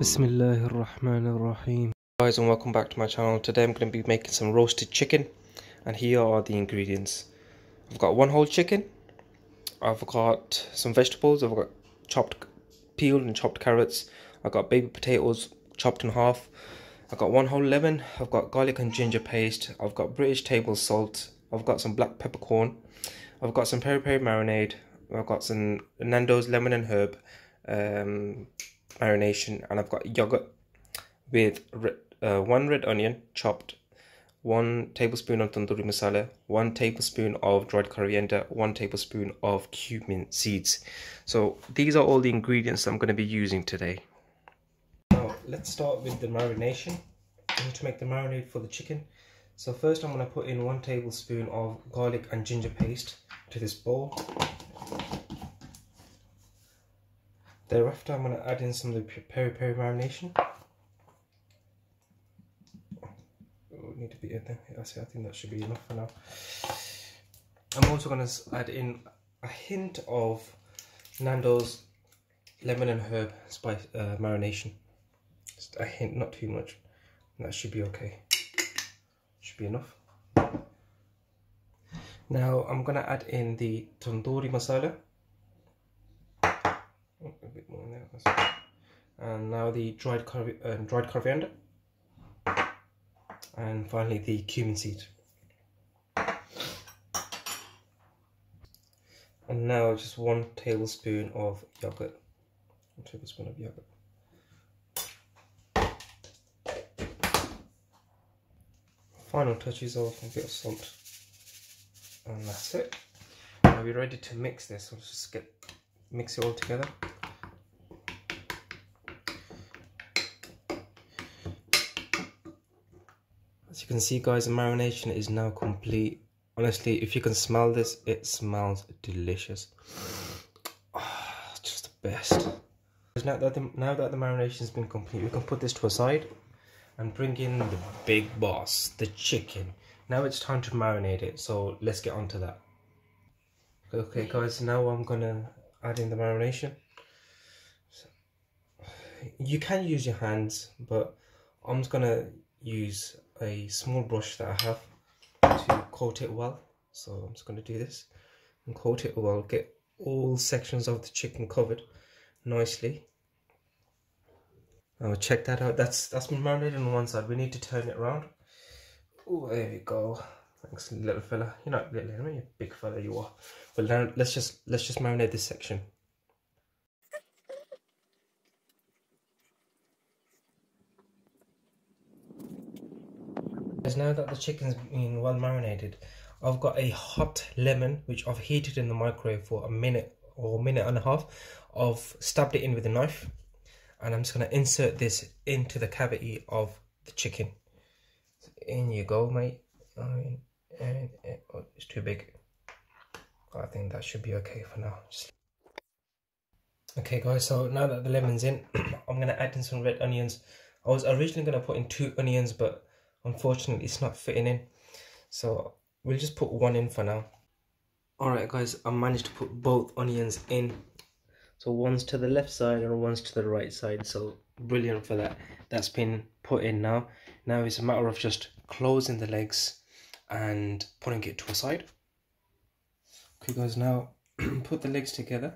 Bismillahir Rahmanir Rahim. Guys and welcome back to my channel. Today I'm going to be making some roasted chicken and here are the ingredients. I've got one whole chicken. I've got some vegetables. I've got chopped peeled and chopped carrots. I've got baby potatoes chopped in half. I've got one whole lemon. I've got garlic and ginger paste. I've got British table salt. I've got some black peppercorn. I've got some peri peri marinade. I've got some Nando's lemon and herb um, marination and I've got yogurt with uh, one red onion chopped, one tablespoon of tandoori masala, one tablespoon of dried coriander, one tablespoon of cumin seeds. So these are all the ingredients I'm going to be using today. Now let's start with the marination. I need to make the marinade for the chicken. So first I'm going to put in one tablespoon of garlic and ginger paste to this bowl. Thereafter, I'm going to add in some of the peri peri marination. Oh, need to be in there. I see. I think that should be enough for now. I'm also going to add in a hint of Nando's lemon and herb spice uh, marination. Just a hint, not too much. that should be okay. Should be enough. Now I'm going to add in the tandoori masala a bit more there. And now the dried, uh, dried coriander. And finally the cumin seed. And now just one tablespoon of yogurt. One tablespoon of yogurt. Final touches of a bit of salt. And that's it. Now we're ready to mix this. Let's just get mix it all together. You can see guys, the marination is now complete. Honestly, if you can smell this, it smells delicious. Oh, just the best. Now that the, now that the marination has been complete, we can put this to a side and bring in the big boss, the chicken. Now it's time to marinate it, so let's get on to that. Okay guys, now I'm gonna add in the marination. So, you can use your hands, but I'm just gonna use a small brush that I have to coat it well. So I'm just gonna do this and coat it well, get all sections of the chicken covered nicely. I'll check that out. That's that's been marinated on one side. We need to turn it around. Oh, there we go. Thanks, little fella. You're not little, I mean, you big fella you are. But now let's just let's just marinate this section. As now that the chicken's been well marinated, I've got a hot lemon which I've heated in the microwave for a minute or a minute and a half. I've stabbed it in with a knife and I'm just going to insert this into the cavity of the chicken. So in you go, mate. I mean, and, and oh, it's too big. I think that should be okay for now. Okay guys, so now that the lemon's in, I'm going to add in some red onions. I was originally going to put in two onions, but unfortunately it's not fitting in. So we'll just put one in for now. Alright guys, I managed to put both onions in. So one's to the left side and one's to the right side. So brilliant for that. That's been put in now. Now it's a matter of just closing the legs and putting it to a side. Okay guys, now put the legs together.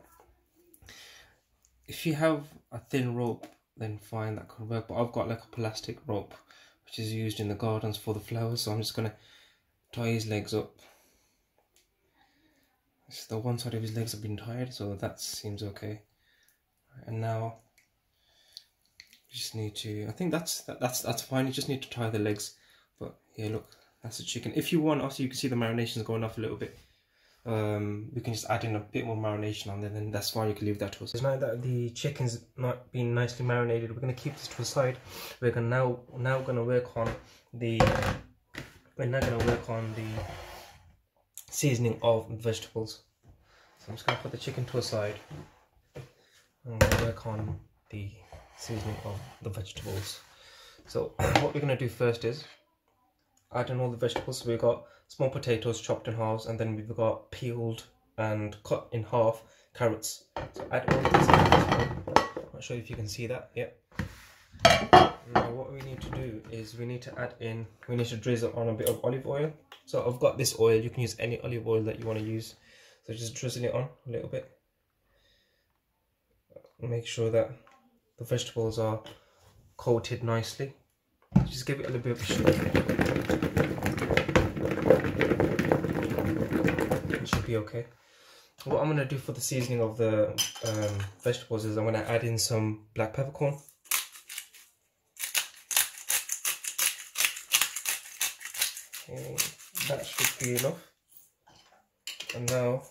If you have a thin rope, then fine, that could work. But I've got like a plastic rope, which is used in the gardens for the flowers. So I'm just going to tie his legs up. So the one side of his legs have been tied, so that seems okay. And now, you just need to, I think that's that, that's that's fine. You just need to tie the legs. But here, look, that's the chicken. If you want, also you can see the marination is going off a little bit um, we can just add in a bit more marination on there then that's fine you can leave that to us. Now that the chicken's not been nicely marinated. We're going to keep this to the side. We're going now now going to work on the we're now going to work on the seasoning of vegetables. So i'm just going to put the chicken to a side. And work on the seasoning of the vegetables. So what we're going to do first is add in all the vegetables. So we've got small potatoes chopped in halves, and then we've got peeled and cut in half carrots. So add all this. Not sure if you can see that. Yep. Now what we need to do is we need to add in, we need to drizzle on a bit of olive oil. So I've got this oil, you can use any olive oil that you want to use. So just drizzle it on a little bit. Make sure that the vegetables are coated nicely. Just give it a little bit of shake. It be okay. What I'm going to do for the seasoning of the um, vegetables is I'm going to add in some black peppercorn. Okay, that should be enough. And now,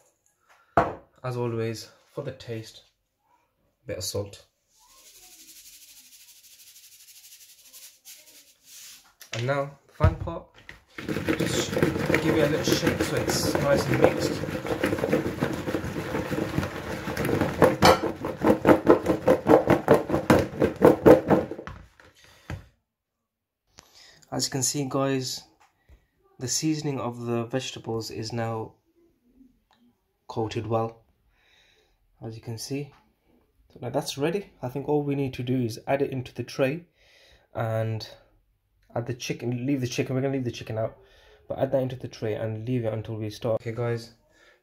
as always, for the taste, a bit of salt. And now, the fun part, give it a little shake so it's nice and mixed. As you can see guys, the seasoning of the vegetables is now coated well. As you can see. So now that's ready. I think all we need to do is add it into the tray and add the chicken leave the chicken we're gonna leave the chicken out but add that into the tray and leave it until we start. Okay guys.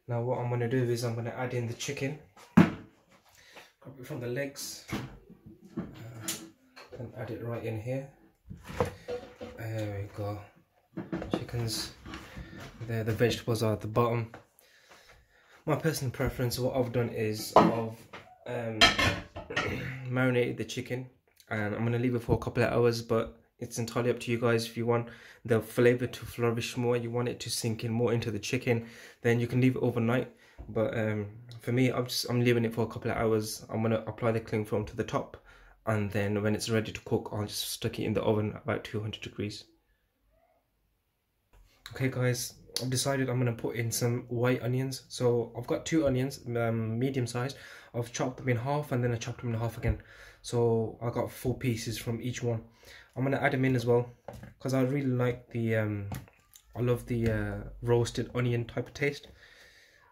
Now what i'm gonna do is i'm gonna add in the chicken. Grab it from the legs. Uh, and add it right in here. There we go. Chickens. There the vegetables are at the bottom. My personal preference what i've done is i've um, marinated the chicken. And i'm gonna leave it for a couple of hours but it's entirely up to you guys. If you want the flavor to flourish more you want it to sink in more into the chicken then you can leave it overnight. But um, for me i'm just i'm leaving it for a couple of hours. I'm gonna apply the cling film to the top and then when it's ready to cook i'll just stick it in the oven about 200 degrees. Okay guys i've decided i'm gonna put in some white onions. So i've got two onions um, medium sized i've chopped them in half and then i chopped them in half again so i got four pieces from each one I'm gonna add them in as well because I really like the um, I love the uh, roasted onion type of taste.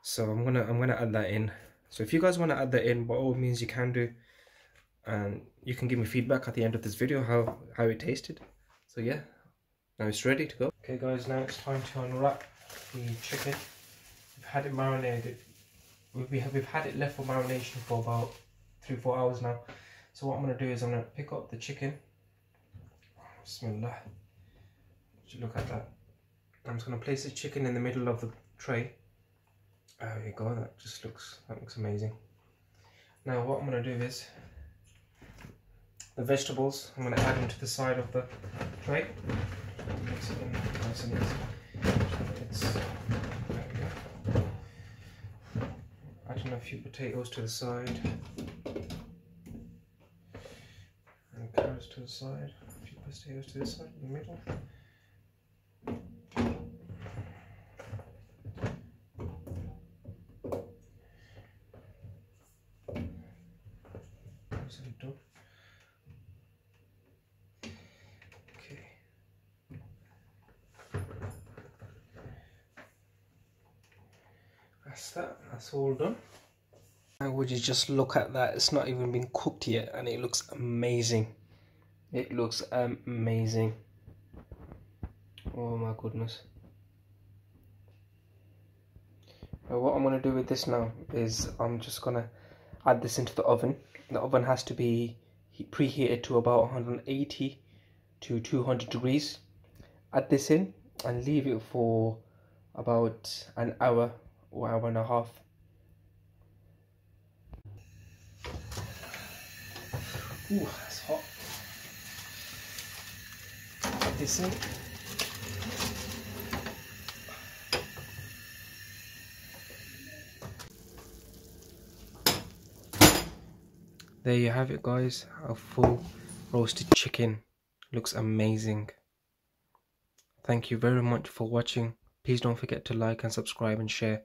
So I'm gonna I'm gonna add that in. So if you guys want to add that in, by all means you can do, and you can give me feedback at the end of this video how how it tasted. So yeah, now it's ready to go. Okay guys, now it's time to unwrap the chicken. We've had it marinated. We have we've had it left for marination for about three four hours now. So what I'm gonna do is I'm gonna pick up the chicken Bismillah. Look at that. I'm just going to place the chicken in the middle of the tray. There you go. That just looks that looks amazing. Now what I'm going to do is the vegetables. I'm going to add them to the side of the tray. Mix it in nice and easy. Adding a few potatoes to the side and carrots to the side potatoes to this side in the middle. That's that, that's all done. Now would you just look at that, it's not even been cooked yet and it looks amazing. It looks amazing. Oh my goodness. Now what I'm going to do with this now is I'm just going to add this into the oven. The oven has to be preheated to about 180 to 200 degrees. Add this in and leave it for about an hour or hour and a half. Ooh, that's hot. This in. There you have it guys, a full roasted chicken. Looks amazing. Thank you very much for watching. Please don't forget to like and subscribe and share.